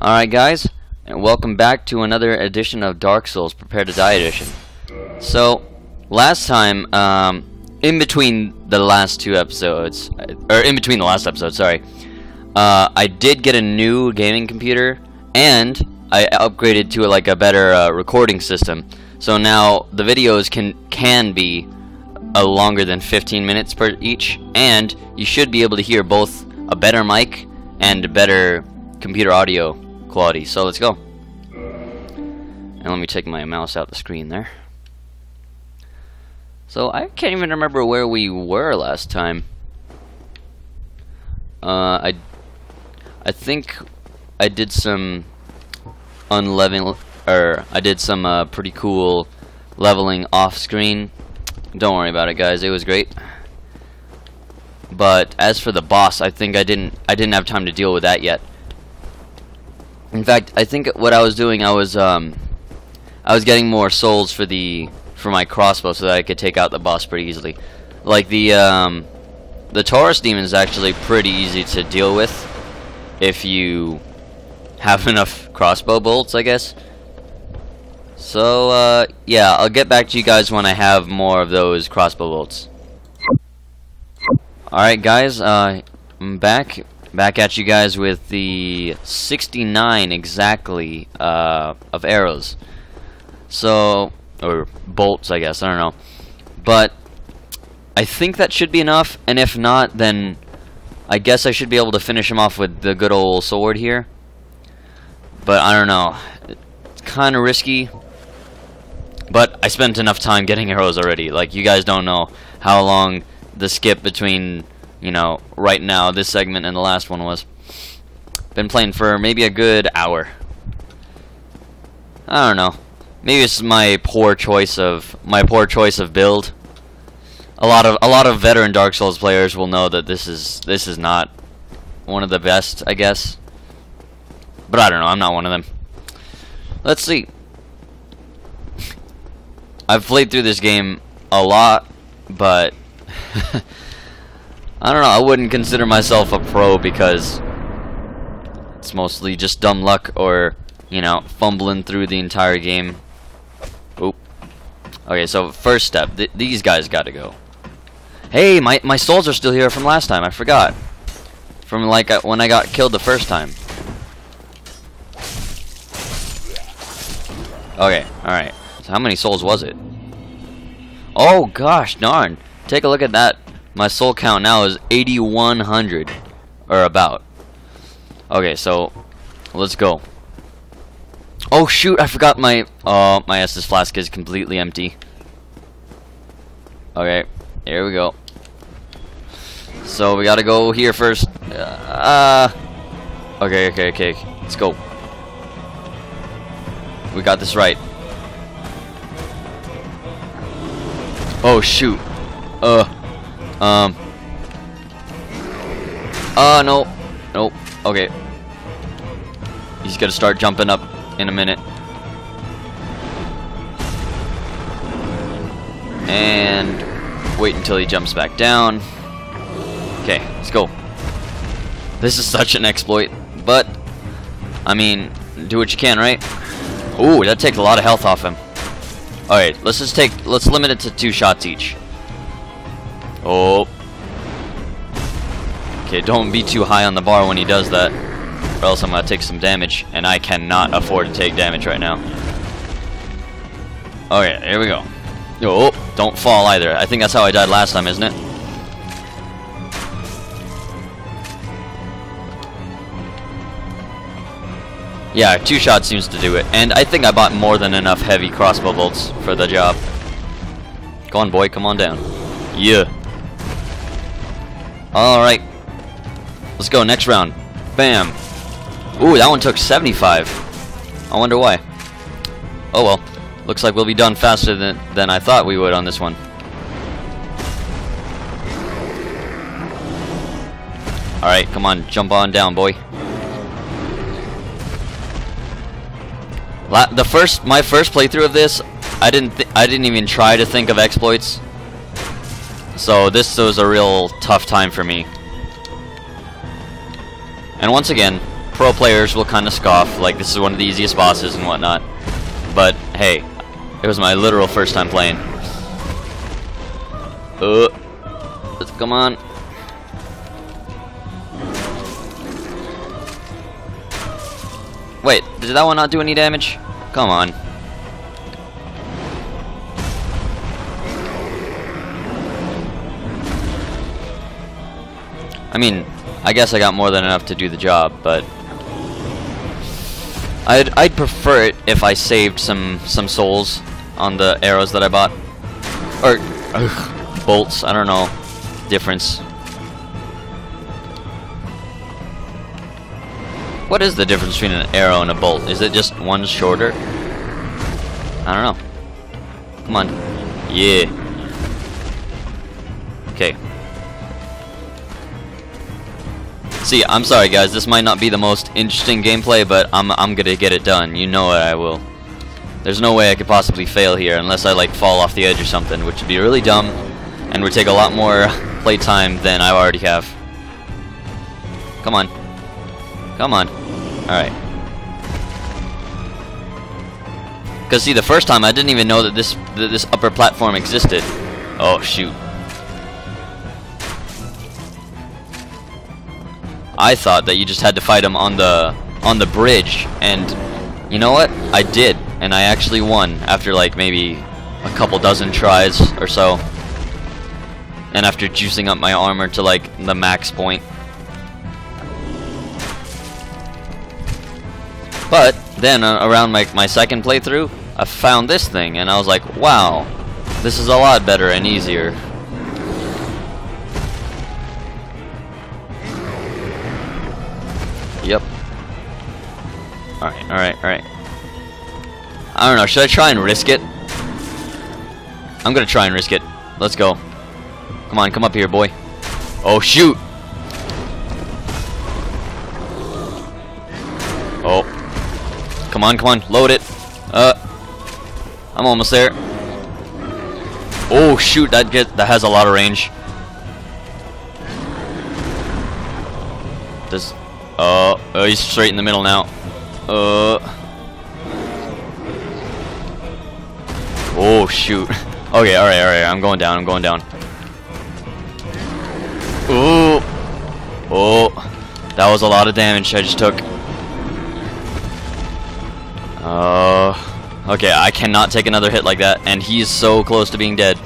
Alright guys, and welcome back to another edition of Dark Souls Prepare to Die edition. So, last time, um, in between the last two episodes, or in between the last episode, sorry, uh, I did get a new gaming computer, and I upgraded to like a better uh, recording system. So now the videos can can be uh, longer than 15 minutes per each, and you should be able to hear both a better mic and better computer audio quality. So let's go. And let me take my mouse out the screen there. So I can't even remember where we were last time. Uh, I, I think I did some unleveling, or I did some uh, pretty cool leveling off screen. Don't worry about it, guys. It was great. But as for the boss, I think I didn't I didn't have time to deal with that yet. In fact, I think what I was doing, I was um, I was getting more souls for the for my crossbow so that I could take out the boss pretty easily. Like the um, the Taurus demon is actually pretty easy to deal with if you have enough crossbow bolts, I guess. So uh, yeah, I'll get back to you guys when I have more of those crossbow bolts. Alright guys, uh, I'm back back at you guys with the 69 exactly uh, of arrows. So, or bolts, I guess, I don't know. But, I think that should be enough, and if not, then I guess I should be able to finish him off with the good old sword here. But, I don't know. It's kind of risky. But, I spent enough time getting arrows already. Like, you guys don't know how long the skip between, you know, right now, this segment and the last one was. Been playing for maybe a good hour. I don't know. Maybe it's my poor choice of my poor choice of build. A lot of a lot of veteran Dark Souls players will know that this is this is not one of the best, I guess. But I don't know, I'm not one of them. Let's see. I've played through this game a lot, but I don't know, I wouldn't consider myself a pro because it's mostly just dumb luck or, you know, fumbling through the entire game. Oop. Okay, so first step, th these guys gotta go. Hey, my, my souls are still here from last time, I forgot. From like uh, when I got killed the first time. Okay, alright. So how many souls was it? Oh gosh, darn. Take a look at that. My soul count now is 8,100. Or about. Okay, so let's go. Oh shoot, I forgot my oh my Estus flask is completely empty. Okay, here we go. So we gotta go here first. Uh, okay, okay, okay. Let's go. We got this right. Oh shoot. Uh. Um. Uh no. Nope. Okay. He's gonna start jumping up in a minute. And wait until he jumps back down. Okay, let's go. This is such an exploit, but I mean, do what you can, right? Ooh, that takes a lot of health off him. Alright, let's just take, let's limit it to two shots each. Oh. Okay, don't be too high on the bar when he does that, or else I'm gonna take some damage, and I cannot afford to take damage right now. Okay, here we go. Oh, don't fall either. I think that's how I died last time, isn't it? Yeah, two shots seems to do it. And I think I bought more than enough heavy crossbow bolts for the job. Go on, boy, come on down. Yeah. Alright. Let's go, next round. Bam. Ooh, that one took 75. I wonder why. Oh well. Looks like we'll be done faster than, than I thought we would on this one. Alright, come on, jump on down, boy. La the first, my first playthrough of this, I didn't, I didn't even try to think of exploits. So this was a real tough time for me. And once again, pro players will kind of scoff, like this is one of the easiest bosses and whatnot. But hey, it was my literal first time playing. Uh, come on. Wait, did that one not do any damage? Come on. I mean, I guess I got more than enough to do the job, but I'd I'd prefer it if I saved some some souls on the arrows that I bought, or ugh, bolts. I don't know difference. What is the difference between an arrow and a bolt? Is it just one shorter? I don't know. Come on. Yeah. Okay. See, I'm sorry guys, this might not be the most interesting gameplay, but I'm, I'm gonna get it done. You know it, I will. There's no way I could possibly fail here unless I like fall off the edge or something, which would be really dumb and would take a lot more playtime than I already have. Come on. Come on. Alright. Because see, the first time I didn't even know that this that this upper platform existed. Oh, shoot. I thought that you just had to fight him on the on the bridge, and you know what? I did, and I actually won after like maybe a couple dozen tries or so, and after juicing up my armor to like the max point. But then uh, around my my second playthrough, I found this thing, and I was like, wow, this is a lot better and easier. Alright, alright. I don't know, should I try and risk it? I'm gonna try and risk it. Let's go. Come on, come up here, boy. Oh, shoot! Oh. Come on, come on, load it. Uh, I'm almost there. Oh, shoot, that get that has a lot of range. Does uh, oh, he's straight in the middle now. Uh. Oh, shoot. Okay, alright, alright, I'm going down, I'm going down. Ooh. Oh. That was a lot of damage I just took. Uh. Okay, I cannot take another hit like that, and he's so close to being dead.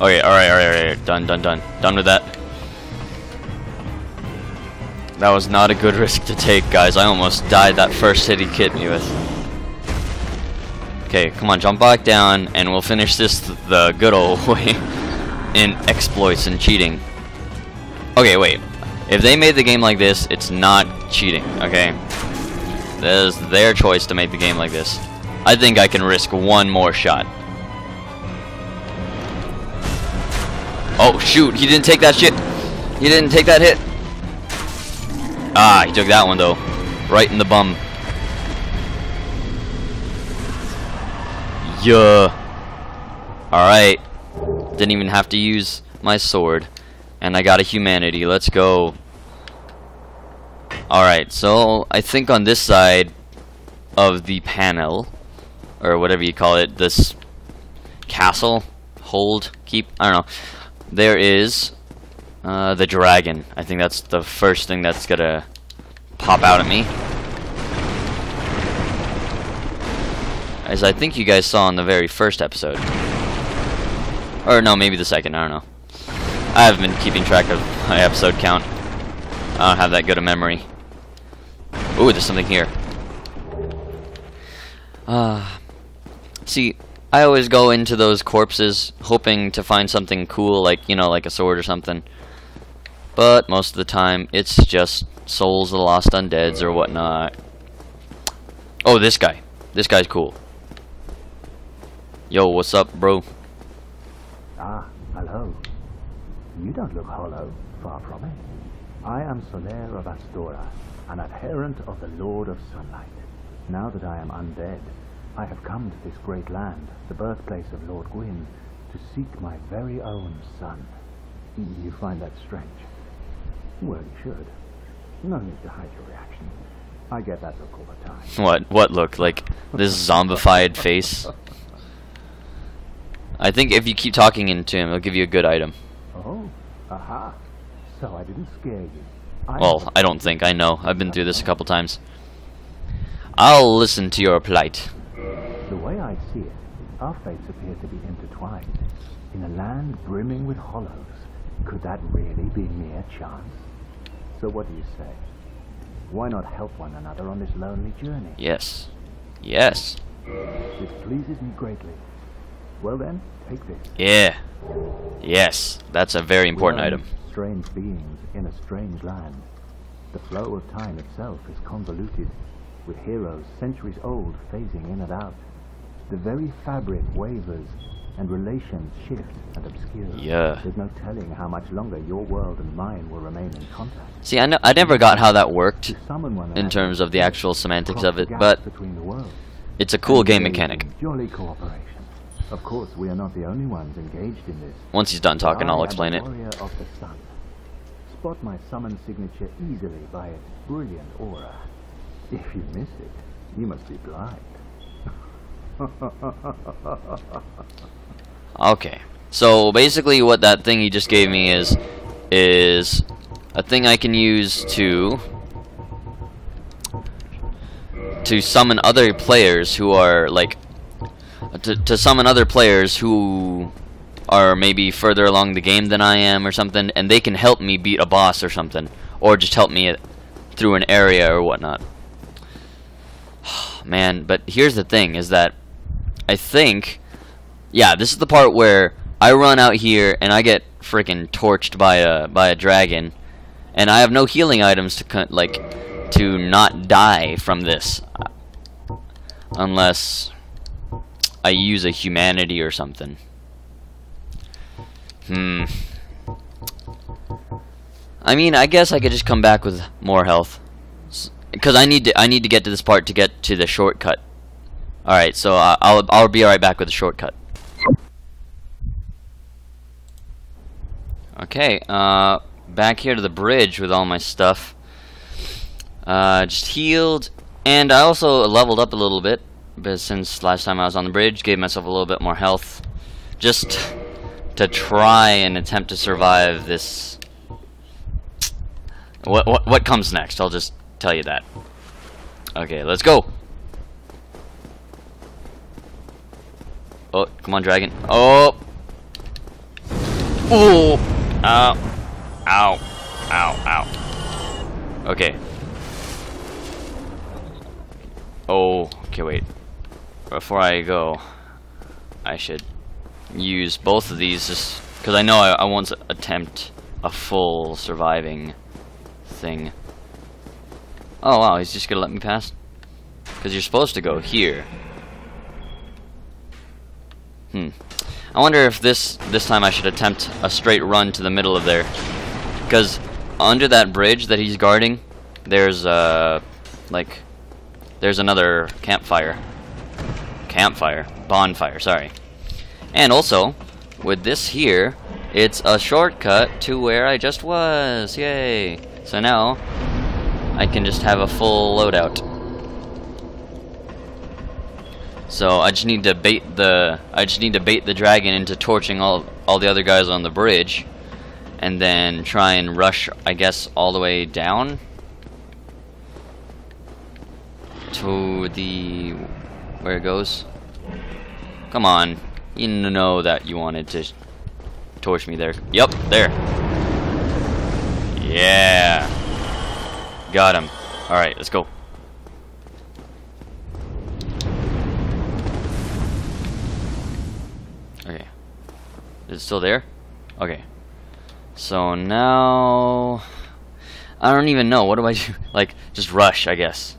Okay, alright, alright, alright. Done, done, done. Done with that. That was not a good risk to take, guys. I almost died that first hit he hit me with. Okay, come on, jump back down, and we'll finish this th the good old way in exploits and cheating. Okay, wait. If they made the game like this, it's not cheating, okay? That is their choice to make the game like this. I think I can risk one more shot. Oh, shoot. He didn't take that shit. He didn't take that hit. Ah, he took that one, though. Right in the bum. Yeah. Alright. Didn't even have to use my sword. And I got a humanity. Let's go. Alright, so I think on this side of the panel, or whatever you call it, this castle, hold, keep, I don't know there is uh, the dragon. I think that's the first thing that's gonna pop out at me. As I think you guys saw in the very first episode. Or no, maybe the second, I don't know. I haven't been keeping track of my episode count. I don't have that good a memory. Ooh, there's something here. Uh, see, I always go into those corpses hoping to find something cool, like, you know, like a sword or something. But most of the time, it's just souls of the lost undeads or whatnot. Oh, this guy. This guy's cool. Yo, what's up, bro? Ah, hello. You don't look hollow, far from it. I am Solaire of Astora, an adherent of the Lord of Sunlight. Now that I am undead, I have come to this great land, the birthplace of Lord Gwyn, to seek my very own sun. You find that strange? Well, you should. No need to hide your reaction. I get that look all the time. What? What look? Like this zombified face? I think if you keep talking into him, it'll give you a good item. Oh, aha. So I didn't scare you. I Well, I don't think. I know. I've been through this a couple times. I'll listen to your plight. See it, our fates appear to be intertwined. In a land brimming with hollows, could that really be mere chance? So what do you say? Why not help one another on this lonely journey? Yes. Yes. This pleases me greatly. Well then, take this. Yeah. Yes. That's a very important item. Strange beings in a strange land. The flow of time itself is convoluted, with heroes centuries old phasing in and out. The very fabric wavers, and relations shift and obscure. Yeah. There's no telling how much longer your world and mine will remain in contact. See, I, ne- I never got how that worked To summon one in terms of the actual semantics of it, but between the worlds. it's a cool game mechanic. Jolly cooperation. Of course, we are not the only ones engaged in this. Once he's done talking, I'll explain it. Warrior of the sun. Spot my summon signature easily by its brilliant aura. If you miss it, you must be blind. Okay. So basically what that thing you just gave me is is a thing I can use to to summon other players who are like to, to summon other players who are maybe further along the game than I am or something and they can help me beat a boss or something or just help me through an area or whatnot. Man, but here's the thing is that I think yeah, this is the part where I run out here and I get freaking torched by a by a dragon, and I have no healing items to like to not die from this, unless I use a humanity or something. Hmm. I mean, I guess I could just come back with more health, because I need to I need to get to this part to get to the shortcut. All right, so uh, I'll I'll be right back with a shortcut. Okay, uh, back here to the bridge with all my stuff. Uh, just healed, and I also leveled up a little bit, but since last time I was on the bridge, gave myself a little bit more health, just to try and attempt to survive this. What what what comes next? I'll just tell you that. Okay, let's go. Oh, come on, dragon. Oh. Ooh. Ow. Ow. Ow. Ow. Okay. Oh, okay, wait. Before I go, I should use both of these just because I know I, I won't attempt a full surviving thing. Oh wow, he's just gonna let me pass? Because you're supposed to go here. Hmm. I wonder if this this time I should attempt a straight run to the middle of there. Because under that bridge that he's guarding, there's uh like there's another campfire. Campfire. Bonfire, sorry. And also, with this here, it's a shortcut to where I just was. Yay. So now I can just have a full loadout. So I just need to bait the I just need to bait the dragon into torching all all the other guys on the bridge and then try and rush I guess all the way down to the where it goes. Come on. You know that you wanted to torch me there. Yep, there. Yeah. Got him. Alright, let's go. Okay. It still there? Okay. So now... I don't even know. What do I do? Like, just rush, I guess.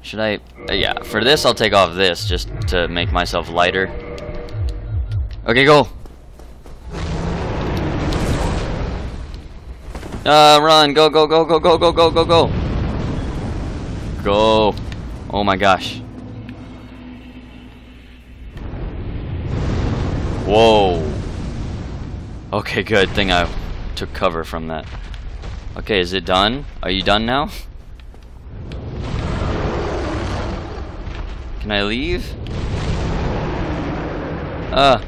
Should I... Uh, yeah, for this I'll take off this just to make myself lighter. Okay, go! Uh, run! Go, go, go, go, go, go, go, go, go! Go! Oh my gosh. Whoa. Okay, good thing I took cover from that. Okay, is it done? Are you done now? Can I leave? Uh,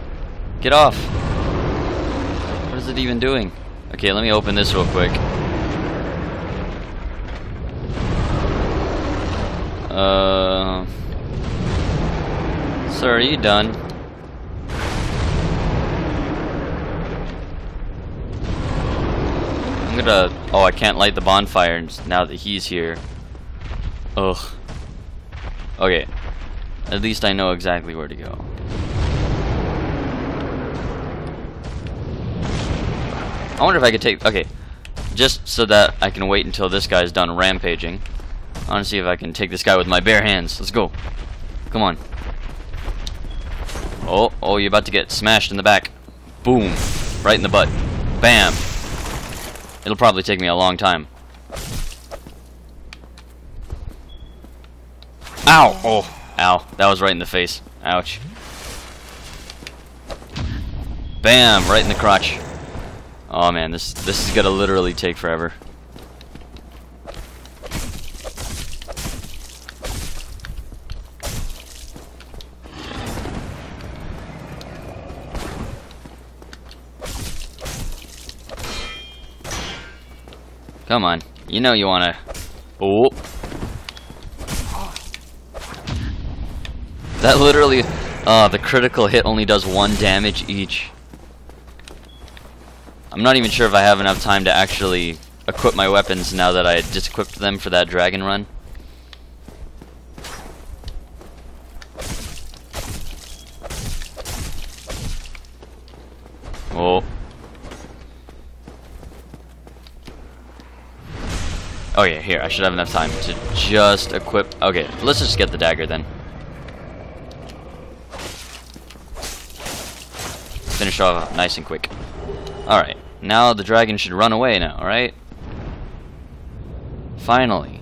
get off. What is it even doing? Okay, let me open this real quick. Uh, sir, are you done? Gonna. Oh, I can't light the bonfire now that he's here. Ugh. Okay. At least I know exactly where to go. I wonder if I could take. Okay. Just so that I can wait until this guy's done rampaging. I want to see if I can take this guy with my bare hands. Let's go. Come on. Oh, oh, you're about to get smashed in the back. Boom. Right in the butt. Bam. It'll probably take me a long time. Ow! Oh, ow. That was right in the face. Ouch. Bam! Right in the crotch. Oh man, this this is gonna literally take forever. Come on. You know you wanna... Oh. That literally... Uh, the critical hit only does one damage each. I'm not even sure if I have enough time to actually equip my weapons now that I disequipped them for that dragon run. Oh. Oh yeah, here, I should have enough time to just equip... Okay, let's just get the dagger then. Finish off nice and quick. Alright, now the dragon should run away now, right? Finally.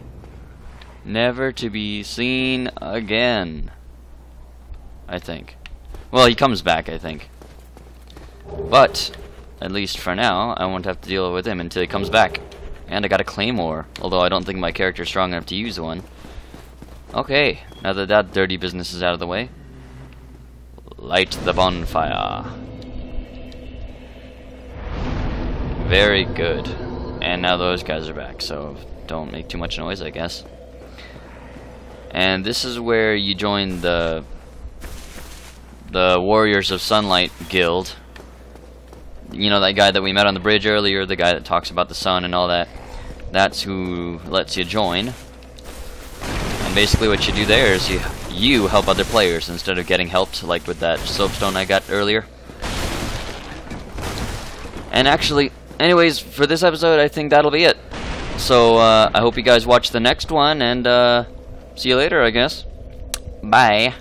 Never to be seen again. I think. Well, he comes back, I think. But, at least for now, I won't have to deal with him until he comes back. And I got a claymore, although I don't think my character's strong enough to use one. Okay, now that that dirty business is out of the way, light the bonfire. Very good. And now those guys are back, so don't make too much noise, I guess. And this is where you join the the Warriors of Sunlight Guild you know that guy that we met on the bridge earlier, the guy that talks about the sun and all that, that's who lets you join. And basically what you do there is you, you help other players instead of getting helped, like with that soapstone I got earlier. And actually, anyways, for this episode, I think that'll be it. So, uh, I hope you guys watch the next one, and, uh, see you later, I guess. Bye.